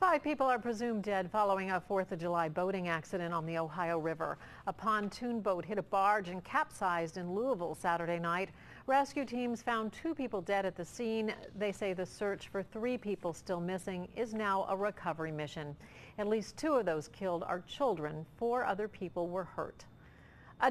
Five people are presumed dead following a 4th of July boating accident on the Ohio River. A pontoon boat hit a barge and capsized in Louisville Saturday night. Rescue teams found two people dead at the scene. They say the search for three people still missing is now a recovery mission. At least two of those killed are children. Four other people were hurt. A